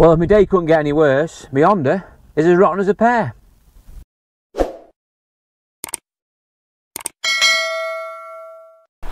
Well, if my day couldn't get any worse, my Honda is as rotten as a pear.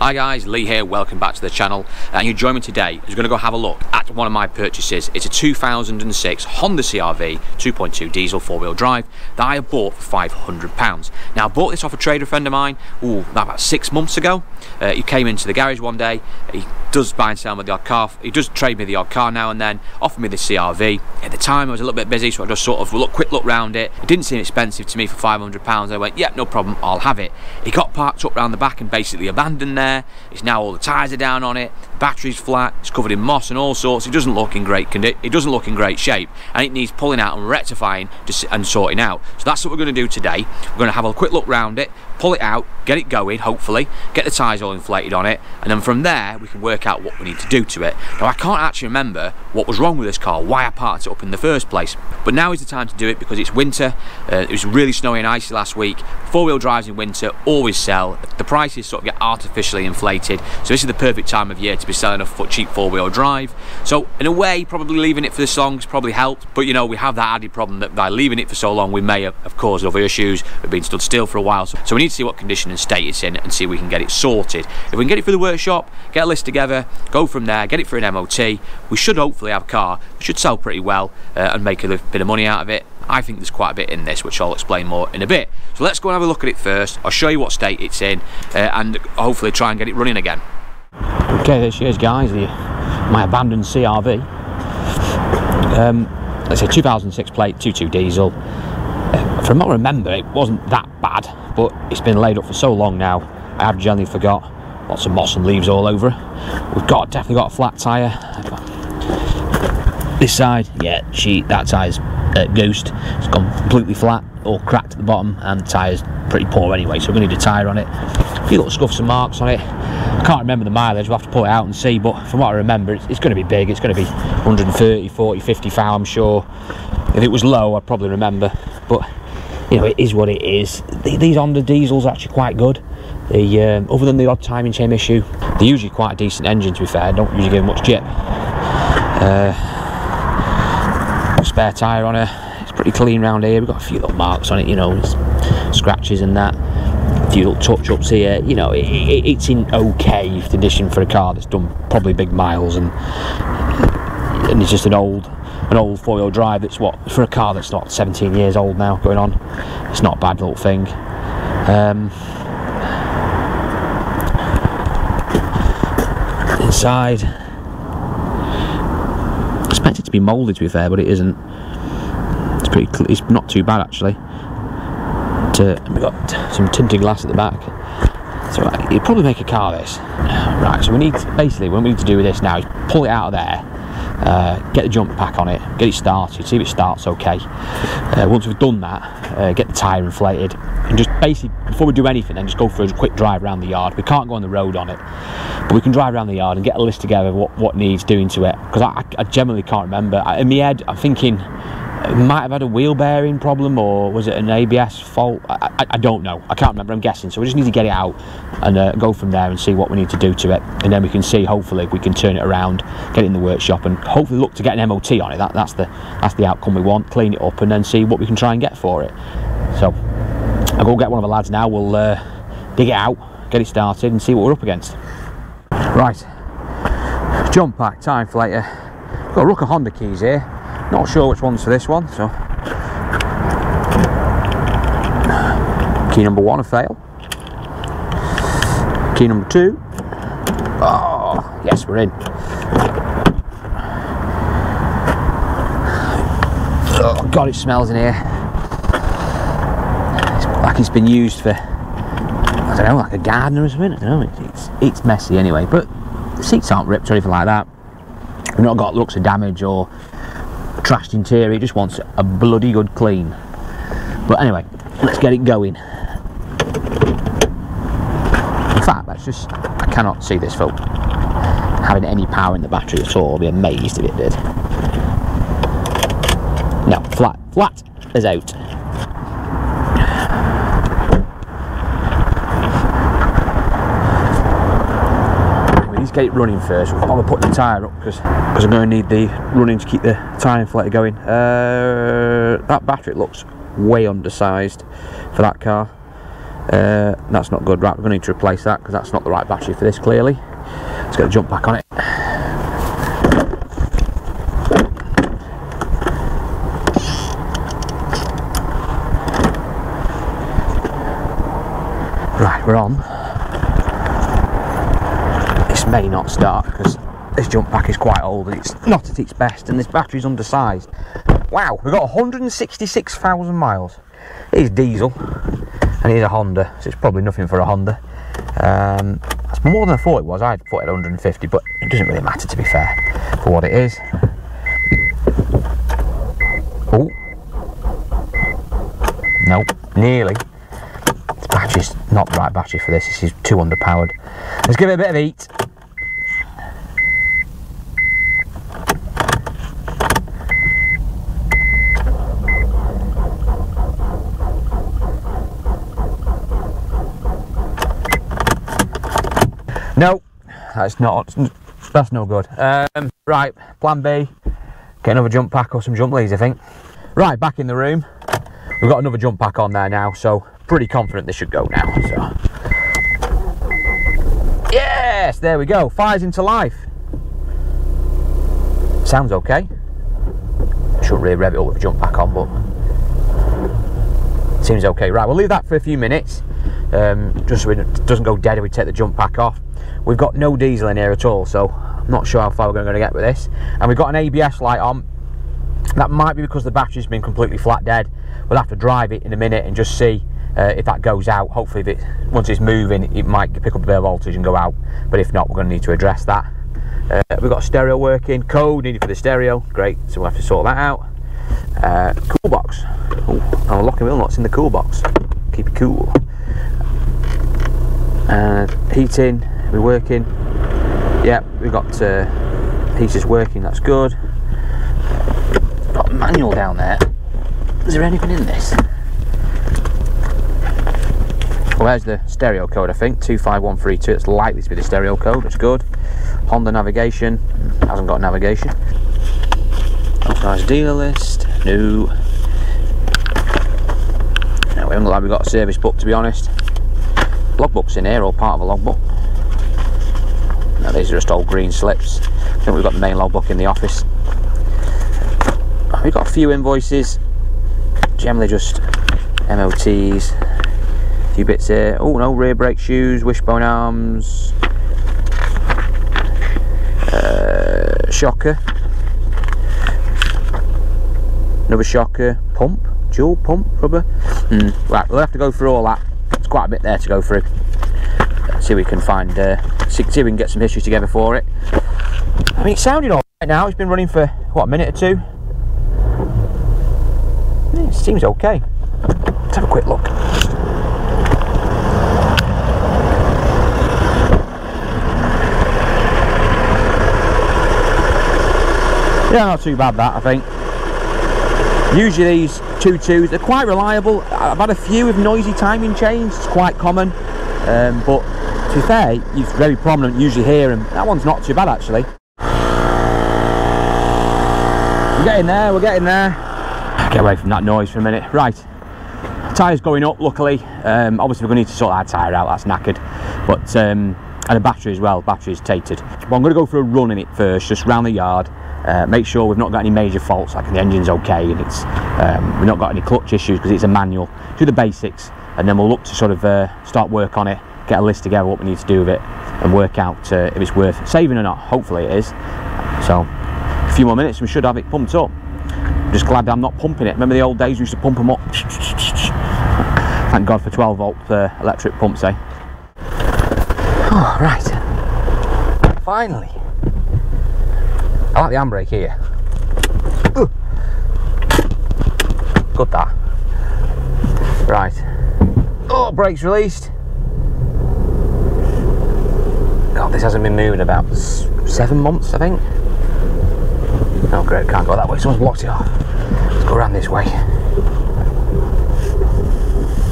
Hi guys, Lee here, welcome back to the channel and you join me today going to go have a look at one of my purchases. It's a 2006 Honda CRV 2.2 diesel four-wheel drive that I bought for £500. Now I bought this off a trader friend of mine, ooh, about six months ago. Uh, he came into the garage one day, he does buy and sell me the odd car, he does trade me the odd car now and then, offered me the CRV. At the time I was a little bit busy so I just sort of look, quick look round it. It didn't seem expensive to me for £500. I went, yep, yeah, no problem, I'll have it. He got parked up round the back and basically abandoned there It's now all the tyres are down on it. Battery's flat. It's covered in moss and all sorts. It doesn't look in great condition. It doesn't look in great shape, and it needs pulling out and rectifying and sorting out. So that's what we're going to do today. We're going to have a quick look round it, pull it out, get it going, hopefully, get the tyres all inflated on it, and then from there we can work out what we need to do to it. Now I can't actually remember what was wrong with this car, why I parked it up in the first place, but now is the time to do it because it's winter, uh, it was really snowy and icy last week, four-wheel drives in winter always sell, the prices sort of get artificially inflated, so this is the perfect time of year to be selling a cheap four-wheel drive. So in a way, probably leaving it for the songs probably helped, but you know, we have that added problem that by leaving it for so long, we may have, have caused other issues, we've been stood still for a while, so we need to see what condition and state it's in and see if we can get it sorted. If we can get it through the workshop, get a list together, go from there, get it for an MOT, we should hopefully have a car that should sell pretty well uh, and make a little bit of money out of it. I think there's quite a bit in this, which I'll explain more in a bit. So let's go and have a look at it first. I'll show you what state it's in uh, and hopefully try and get it running again. Okay, there she is, guys, the, my abandoned CRV. Um, it's a 2006 plate, 2.2 diesel. Uh, from what I remember, it wasn't that bad, but it's been laid up for so long now, I have generally forgot. Lots of moss and leaves all over. We've got definitely got a flat tyre. This side, yeah, she that tyre's uh, ghost. It's gone completely flat, all cracked at the bottom, and the tyre's pretty poor anyway, so we're going to need a tyre on it. A few little scuffs and marks on it. I can't remember the mileage, we'll have to pull it out and see, but from what I remember, it's, it's going to be big. It's going to be 130, 40, 50 foul, I'm sure. If it was low, I'd probably remember, but you know, it is what it is. These Honda diesels are actually quite good. They, um, other than the odd timing chain issue, they're usually quite a decent engine to be fair, don't usually give much jip. Uh, spare tyre on it, it's pretty clean round here, we've got a few little marks on it, you know, scratches and that. A few little touch-ups here, you know, it, it, it's in okay condition for a car that's done probably big miles and and it's just an old an old four-wheel drive that's what for a car that's not 17 years old now going on. It's not a bad little thing. Um, inside. I expect it to be moulded to be fair but it isn't. It's pretty it's not too bad actually. To, we've got some tinted glass at the back. So you'd probably make a car this. Right so we need basically what we need to do with this now is pull it out of there uh, get the jump pack on it, get it started, see if it starts okay. Uh, once we've done that, uh, get the tyre inflated, and just basically, before we do anything, then just go for a quick drive around the yard. We can't go on the road on it, but we can drive around the yard and get a list together of what, what needs doing to it, because I, I, generally can't remember. In my head, I'm thinking might have had a wheel bearing problem or was it an ABS fault? I, I, I, don't know. I can't remember. I'm guessing. So we just need to get it out and uh, go from there and see what we need to do to it. And then we can see, hopefully, we can turn it around, get it in the workshop and hopefully look to get an MOT on it. That, that's, the, that's the outcome we want. Clean it up and then see what we can try and get for it. So I'll go get one of the lads now. We'll uh, dig it out, get it started and see what we're up against. Right. Jump pack, time for later. Got a Rooker Honda keys here not sure which one's for this one, so. Key number one, a fail. Key number two. Oh, yes, we're in. Oh, God, it smells in here. It's like it's been used for, I don't know, like a gardener or something. I don't know, it's, it's messy anyway, but the seats aren't ripped or anything like that. We've not got looks of damage or trashed interior, it just wants a bloody good clean. But anyway, let's get it going. In fact, let's just, I cannot see this folk having any power in the battery at all. I'll be amazed if it did. No, flat, flat is out. It running first. While we're putting the tyre up because I'm going to need the running to keep the tyre inflator going. Uh, that battery looks way undersized for that car. Uh, that's not good. Right, we're going to need to replace that because that's not the right battery for this clearly. Let's get a jump back on it. Right, we're on. This may not start because this jump pack is quite old and it's not at its best and this battery's undersized. Wow, we've got 166,000 miles. It is diesel and it is a Honda, so it's probably nothing for a Honda. Um, that's more than I thought it was. I thought it 150, but it doesn't really matter to be fair for what it is. Oh, nope, nearly battery's not the right battery for this. This is too underpowered. Let's give it a bit of heat. No, that's not. That's no good. Um, right, plan B. Get another jump pack or some jump leads, I think. Right, back in the room. We've got another jump pack on there now, so pretty confident this should go now. So. Yes, there we go. Fires into life. Sounds okay. Shouldn't really rev it up with a jump pack on, but seems okay. Right, we'll leave that for a few minutes. Um, just so it doesn't go dead if we take the jump pack off. We've got no diesel in here at all, so I'm not sure how far we're going to get with this. And we've got an ABS light on. That might be because the battery's been completely flat dead. We'll have to drive it in a minute and just see uh, if that goes out. Hopefully, if it, once it's moving, it might pick up a bit of voltage and go out. But if not, we're going to need to address that. Uh, we've got stereo working, code needed for the stereo. Great, so we'll have to sort that out. Uh, cool box. Oh, oh locking wheel nuts in the cool box. Keep it cool. Uh, heating, we're working. Yeah, we've got uh, heaters working, that's good. Got manual down there. Is there anything in this? Well, there's the stereo code, I think, 25132. It's likely to be the stereo code, that's good. Honda navigation, hasn't got navigation. Authorised dealer list, no. No, we haven't got a service book, to be honest. Logbook's in here, or part of a logbook. These are just old green slips. I think we've got the main logbook in the office. We've got a few invoices, generally just MOTs, a few bits here. Oh no, rear brake shoes, wishbone arms, uh, shocker, another shocker, pump, dual pump, rubber. Mm, right, we'll have to go through all that. It's quite a bit there to go through. See we can find, uh, see, see we can get some history together for it. I mean, it's sounding all right now. It's been running for what a minute or two. It seems okay. Let's have a quick look. Yeah, not too bad that, I think. Usually these 2.2s, they're quite reliable. I've had a few with noisy timing chains, it's quite common. Um, but to be fair, it's very prominent usually here, and that one's not too bad actually. We're getting there, we're getting there. Get away from that noise for a minute. Right, tyres going up luckily. Um, obviously we're going to need to sort that tyre out, that's knackered. But, um, and the battery as well, battery's tainted. But I'm going to go for a run in it first, just round the yard. Uh, make sure we've not got any major faults, like the engine's okay and it's um, we've not got any clutch issues because it's a manual. Do the basics and then we'll look to sort of uh, start work on it, get a list together what we need to do with it and work out uh, if it's worth saving or not. Hopefully it is. So a few more minutes we should have it pumped up. I'm just glad I'm not pumping it. Remember the old days we used to pump them up? Thank God for 12 volt uh, electric pumps, eh? Oh, right. Finally. I like the handbrake here. Good that. Right. Oh, brakes released. God, this hasn't been moving about seven months, I think. Oh, great, can't go that way. Someone's blocked it off. Let's go around this way.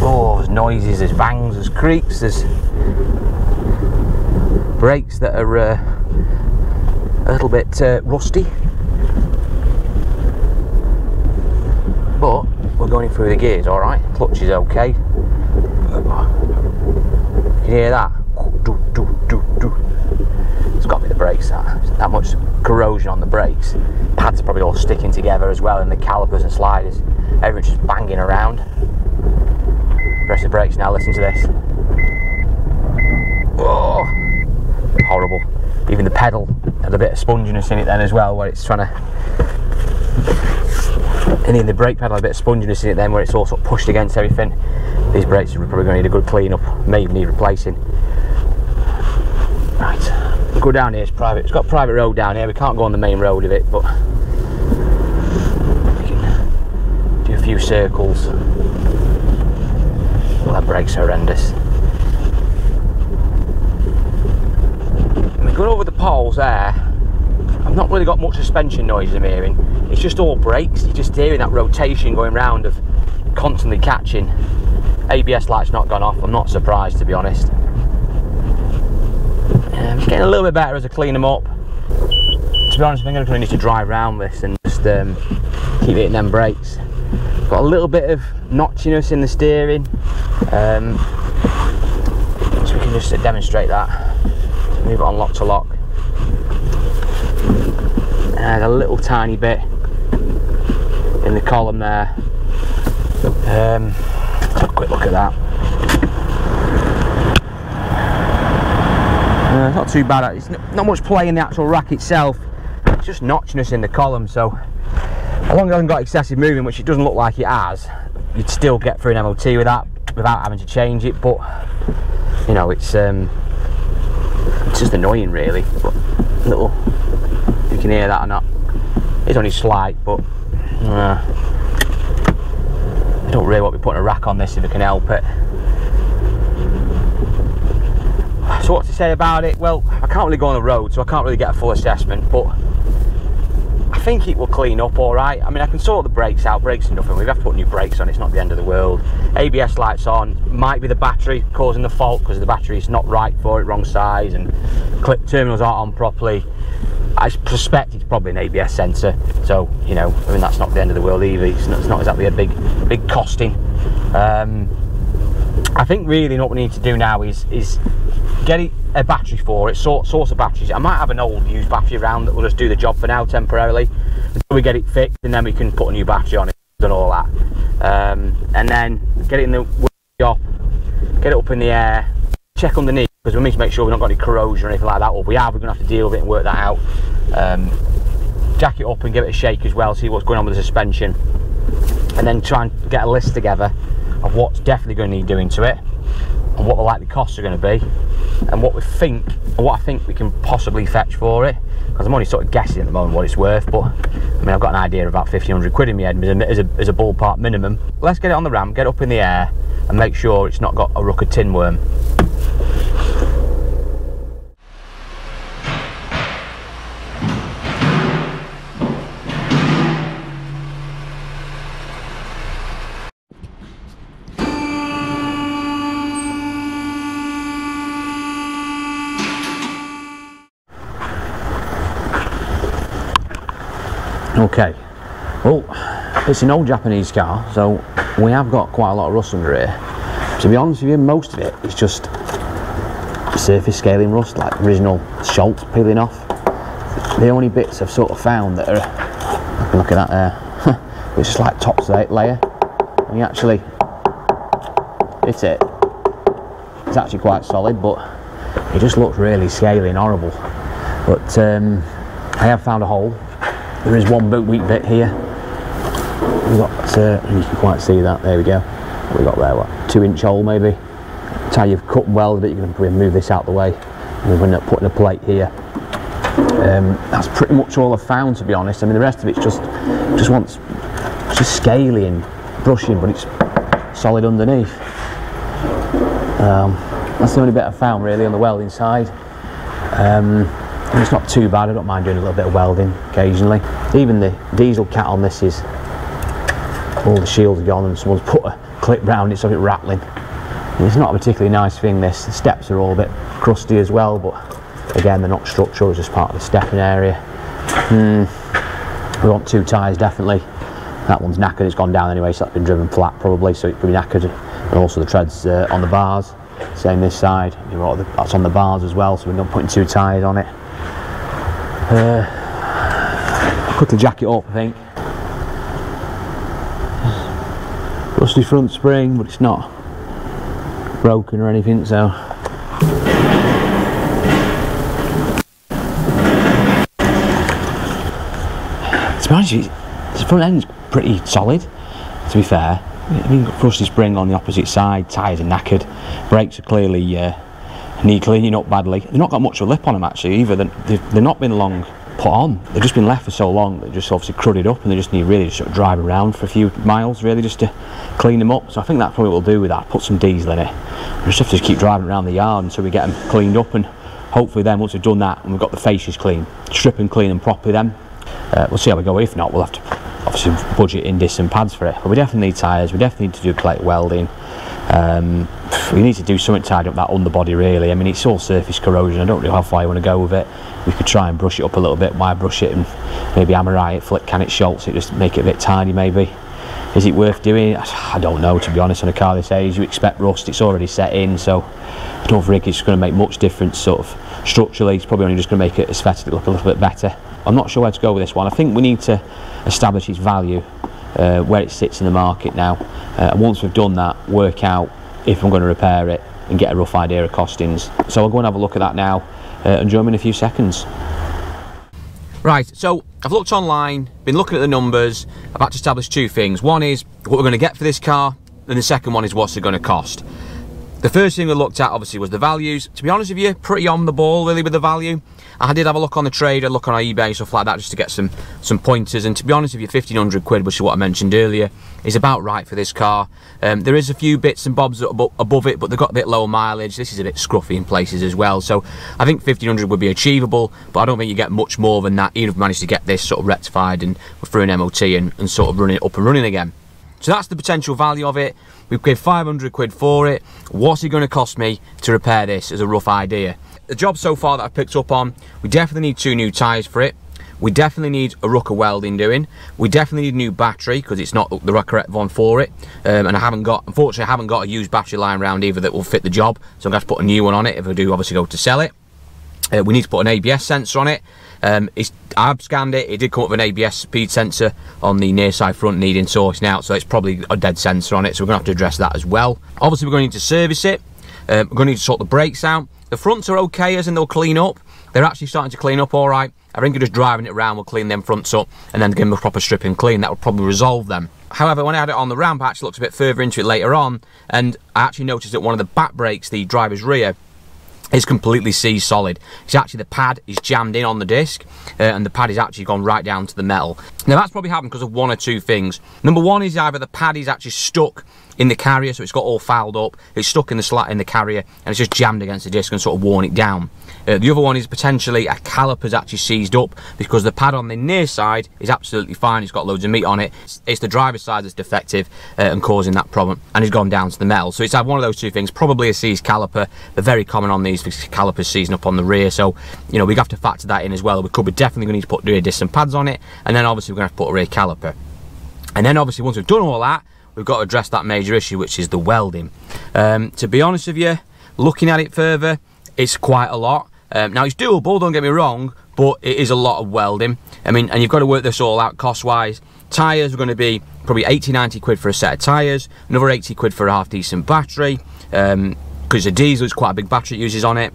Oh, there's noises, there's bangs, there's creaks, there's brakes that are uh, a little bit uh, rusty. But we're going through the gears, all right. Clutch is okay. Can you hear that? Brakes. That that much corrosion on the brakes. Pads are probably all sticking together as well, and the calipers and sliders. everything's just banging around. Press the brakes now. Listen to this. Oh, horrible. Even the pedal had a bit of sponginess in it then as well, where it's trying to. And in the brake pedal, a bit of sponginess in it then, where it's all sort of pushed against everything. These brakes are probably going to need a good clean up, may even need replacing. Go down here. It's private. It's got private road down here. We can't go on the main road of it, but we can do a few circles. Well, that brake's horrendous. Going over the poles there. I've not really got much suspension noise I'm hearing. It's just all brakes. You're just hearing that rotation going round of constantly catching. ABS light's not gone off. I'm not surprised to be honest. Um, getting a little bit better as I clean them up. To be honest, I'm going to need to drive around this and just um, keep hitting them brakes. Got a little bit of notchiness in the steering. Um, so we can just demonstrate that. Move it on lock to lock. And a little tiny bit in the column there. Um, have a quick look at that. Uh, not too bad. It's not much play in the actual rack itself. It's just notchiness in the column. So as long as it hasn't got excessive movement, which it doesn't look like it has, you'd still get through an MOT with that without having to change it. But you know, it's um, it's just annoying, really. But little, you can hear that or not. It's only slight, but uh, I don't really want to be putting a rack on this if I can help it. So what to say about it? Well, I can't really go on the road, so I can't really get a full assessment, but I think it will clean up all right. I mean, I can sort the brakes out. Brakes are nothing. We have to put new brakes on. It's not the end of the world. ABS lights on. Might be the battery causing the fault because the battery is not right for it, wrong size, and clip terminals aren't on properly. I suspect it's probably an ABS sensor. So you know, I mean, that's not the end of the world either. It's not, it's not exactly a big, big costing. Um, I think really what we need to do now is is get a battery for it, source of batteries. I might have an old used battery around that will just do the job for now temporarily until we get it fixed, and then we can put a new battery on it and all that. Um, and then get it in the workshop, get it up in the air, check underneath because we need to make sure we've not got any corrosion or anything like that. Or we have, we're going to have to deal with it and work that out. Um, jack it up and give it a shake as well, see what's going on with the suspension, and then try and get a list together of what's definitely going to need doing to it and what the likely costs are going to be and what we think and what I think we can possibly fetch for it. Because I'm only sort of guessing at the moment what it's worth but I mean I've got an idea of about 1500 quid in my head as a, as a ballpark minimum. Let's get it on the ramp get up in the air and make sure it's not got a rucker tin worm Okay, well, it's an old Japanese car, so we have got quite a lot of rust under here. To be honest with you, most of it is just surface scaling rust, like original Schutz peeling off. The only bits I've sort of found that are, look at that there, it's just like top layer. And you actually hit it, it's actually quite solid, but it just looks really scaly and horrible. But um, I have found a hole there is one boot weak bit here. We've got, uh, you can quite see that, there we go. We've got there, what, two inch hole maybe. That's how you've cut and welded it, you can probably move this out the way. And we've ended up putting a plate here. Um, that's pretty much all I've found to be honest. I mean the rest of it's just, just wants, just scaly and brushing, but it's solid underneath. Um, that's the only bit I've found really on the welding side. Um, and it's not too bad, I don't mind doing a little bit of welding occasionally. Even the diesel cat on this is, all the shields gone and someone's put a clip round it so it's rattling. It's not a particularly nice thing this, the steps are all a bit crusty as well, but Again, they're not structural, it's just part of the stepping area. Mm, we want two tyres definitely. That one's knackered, it's gone down anyway, so that's been driven flat probably, so it could be knackered. And also the treads uh, on the bars, same this side, that's on the bars as well, so we're not putting two tyres on it. Uh, quickly jack it up, I think. Rusty front spring, but it's not broken or anything, so to be honest the front end's pretty solid, to be fair. I mean, rusty spring on the opposite side, tyres are knackered, brakes are clearly uh, need cleaning up badly. They've not got much of a lip on them actually either. They've, they've not been long put on. They've just been left for so long, they're just obviously crudded up and they just need really to sort of drive around for a few miles really just to clean them up. So I think that's probably what we'll do with that, put some diesel in it. We just have to keep driving around the yard until we get them cleaned up and hopefully then once we've done that and we've got the faces clean, strip and clean them properly then uh, we'll see how we go. If not, we'll have to obviously budget in disc and pads for it. But we definitely need tyres. We definitely need to do plate welding. Um, we need to do something to tidy up that underbody really. I mean, it's all surface corrosion. I don't know how far you want to go with it. We could try and brush it up a little bit. Why brush it and maybe Hammerite it, flick can it Schutz it, just make it a bit tidy maybe. Is it worth doing? I don't know to be honest on a car this age. You expect rust, it's already set in, so I don't think it's going to make much difference sort of structurally. It's probably only just going to make it aesthetically look a little bit better. I'm not sure where to go with this one. I think we need to establish its value, uh, where it sits in the market now. Uh, and once we've done that, work out if I'm going to repair it and get a rough idea of costings. So I'll go and have a look at that now uh, and join me in a few seconds. Right, so I've looked online, been looking at the numbers, I've had to establish two things. One is what we're going to get for this car, and the second one is what's it going to cost. The first thing we looked at obviously was the values. To be honest with you, pretty on the ball really with the value. I did have a look on the trader, look on eBay, stuff like that, just to get some some pointers. And to be honest with you, 1500 quid, which is what I mentioned earlier, is about right for this car. Um, there is a few bits and bobs above it, but they've got a bit low mileage. This is a bit scruffy in places as well. So I think 1500 would be achievable, but I don't think you get much more than that, even if we manage to get this sort of rectified and through an MOT and, and sort of running it up and running again. So that's the potential value of it. We've paid 500 quid for it. What's it going to cost me to repair this as a rough idea? The job so far that I've picked up on, we definitely need two new tyres for it. We definitely need a Rucker welding doing. We definitely need a new battery because it's not the correct one for it. Um, and I haven't got, unfortunately, I haven't got a used battery lying around either that will fit the job. So I'm going to to put a new one on it if I do obviously go to sell it. Uh, we need to put an ABS sensor on it. Um, I've scanned it, it did come up with an ABS speed sensor on the near side front needing sourcing out, so it's probably a dead sensor on it, so we're going to have to address that as well. Obviously we're going to need to service it, um, we're going to need to sort the brakes out. The fronts are okay as in they'll clean up, they're actually starting to clean up alright. I think just driving it around will clean them fronts up and then give them a proper strip and clean, that will probably resolve them. However, when I had it on the ramp, I actually looked a bit further into it later on, and I actually noticed that one of the back brakes, the driver's rear, is completely seized solid. It's actually the pad is jammed in on the disc uh, and the pad is actually gone right down to the metal. Now that's probably happened because of one or two things. Number one is either the pad is actually stuck in the carrier so it's got all fouled up, it's stuck in the slat in the carrier and it's just jammed against the disc and sort of worn it down. Uh, the other one is potentially a caliper's actually seized up because the pad on the near side is absolutely fine. It's got loads of meat on it. It's, it's the driver's side that's defective uh, and causing that problem and it's gone down to the metal. So it's had one of those two things, probably a seized caliper. They're very common on these calipers seizing up on the rear. So, you know, we have to factor that in as well. We could be definitely going to need to put rear disc pads on it. And then obviously we're going to have to put a rear caliper. And then obviously once we've done all that, we've got to address that major issue, which is the welding. Um, to be honest with you, looking at it further, it's quite a lot. Um, now it's doable, don't get me wrong, but it is a lot of welding. I mean, and you've got to work this all out cost-wise. Tyres are going to be probably 80, 90 quid for a set of tyres, another 80 quid for a half decent battery, because um, a diesel is quite a big battery it uses on it.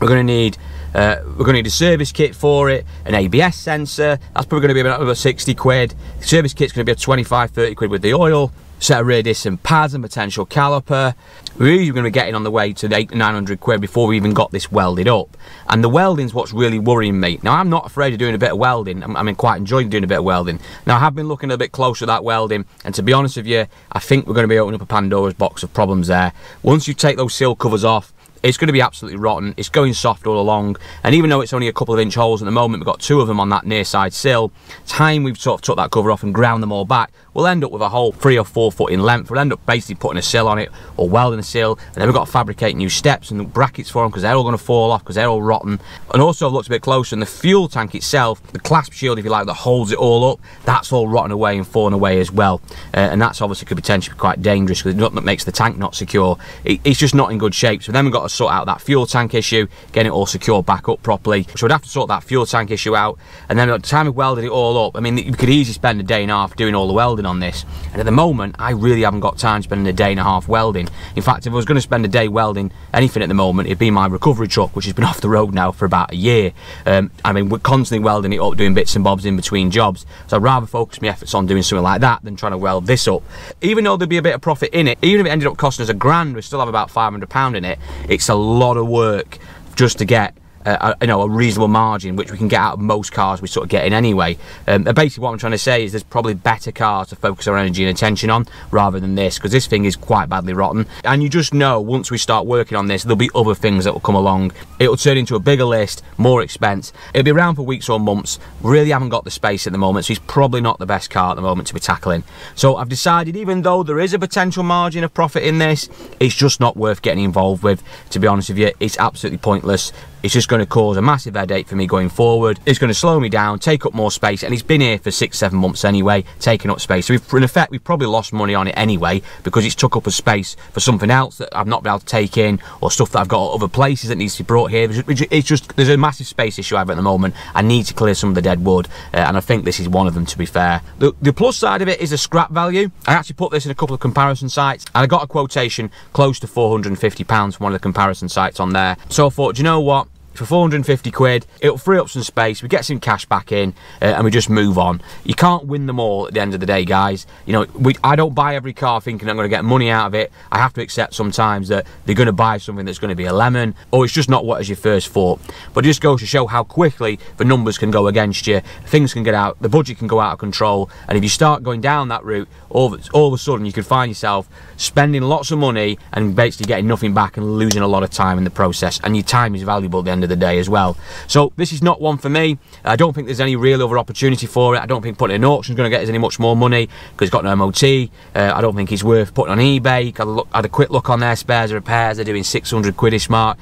We're going to need uh, we're going to need a service kit for it, an ABS sensor, that's probably going to be about, about 60 quid. The service kit's going to be a 25, 30 quid with the oil set of radius and pads and potential caliper. We're usually going to be getting on the way to the 8 900 quid before we even got this welded up. And the welding's what's really worrying me. Now, I'm not afraid of doing a bit of welding. I'm, I'm quite enjoying doing a bit of welding. Now, I have been looking a bit closer at that welding. And to be honest with you, I think we're going to be opening up a Pandora's box of problems there. Once you take those seal covers off, it's going to be absolutely rotten. It's going soft all along, and even though it's only a couple of inch holes at the moment, we've got two of them on that near side sill. Time we've sort of took that cover off and ground them all back, we'll end up with a hole three or four foot in length. We'll end up basically putting a sill on it or welding a sill, and then we've got to fabricate new steps and brackets for them because they're all going to fall off because they're all rotten. And also, looked a bit closer, and the fuel tank itself, the clasp shield, if you like, that holds it all up, that's all rotten away and fallen away as well. Uh, and that's obviously could potentially be quite dangerous because it makes the tank not secure. It, it's just not in good shape. So then we've got to sort out that fuel tank issue, getting it all secure back up properly. So we'd have to sort that fuel tank issue out. And then by the time we welded it all up, I mean, we could easily spend a day and a half doing all the welding on this. And at the moment, I really haven't got time spending a day and a half welding. In fact, if I was going to spend a day welding anything at the moment, it'd be my recovery truck, which has been off the road now for about a year. Um, I mean, we're constantly welding it up, doing bits and bobs in between jobs. So I'd rather focus my efforts on doing something like that than trying to weld this up. Even though there'd be a bit of profit in it, even if it ended up costing us a grand, we still have about £500 in it. It's a lot of work just to get uh, you know a reasonable margin which we can get out of most cars we sort of get in anyway. Um, basically what I'm trying to say is there's probably better cars to focus our energy and attention on rather than this because this thing is quite badly rotten. And you just know once we start working on this there'll be other things that will come along. It'll turn into a bigger list more expense. It'll be around for weeks or months. Really haven't got the space at the moment so it's probably not the best car at the moment to be tackling. So I've decided even though there is a potential margin of profit in this it's just not worth getting involved with. To be honest with you it's absolutely pointless it's just going to cause a massive headache for me going forward. It's going to slow me down, take up more space, and it's been here for six, seven months anyway, taking up space. So in effect, we've probably lost money on it anyway because it's took up a space for something else that I've not been able to take in or stuff that I've got other places that needs to be brought here. It's just, there's a massive space issue I have at the moment. I need to clear some of the dead wood, uh, and I think this is one of them, to be fair. The, the plus side of it is the scrap value. I actually put this in a couple of comparison sites, and I got a quotation close to £450 from one of the comparison sites on there. So I thought, do you know what? For 450 quid. It'll free up some space. We get some cash back in uh, and we just move on. You can't win them all at the end of the day, guys. You know, we, I don't buy every car thinking I'm going to get money out of it. I have to accept sometimes that they're going to buy something that's going to be a lemon or it's just not what is your first thought. But it just goes to show how quickly the numbers can go against you. Things can get out, the budget can go out of control. And if you start going down that route, all of, all of a sudden you can find yourself spending lots of money and basically getting nothing back and losing a lot of time in the process. And your time is valuable at the end of of the day as well. So this is not one for me. I don't think there's any real other opportunity for it. I don't think putting in auction is going to get us any much more money because it's got no MOT. Uh, I don't think it's worth putting on eBay. I had, a quick look on their spares and repairs. They're doing 600 quidish mark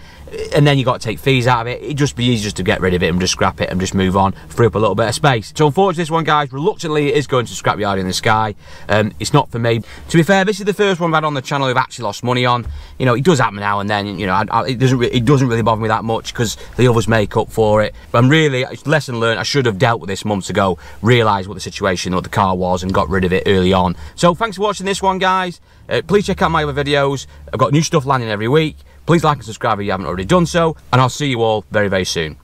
and then you got to take fees out of it. It'd just be easier just to get rid of it and just scrap it and just move on, free up a little bit of space. So unfortunately, this one, guys, reluctantly, it is going to scrapyard in the sky. Um, it's not for me. To be fair, this is the first one I've had on the channel I've actually lost money on. You know, it does happen now and then. You know, I, I, it doesn't it doesn't really bother me that much because the others make up for it. But I'm really, it's lesson learned. I should have dealt with this months ago, realised what the situation, what the car was, and got rid of it early on. So thanks for watching this one, guys. Uh, please check out my other videos. I've got new stuff landing every week. Please like and subscribe if you haven't already done so, and I'll see you all very, very soon.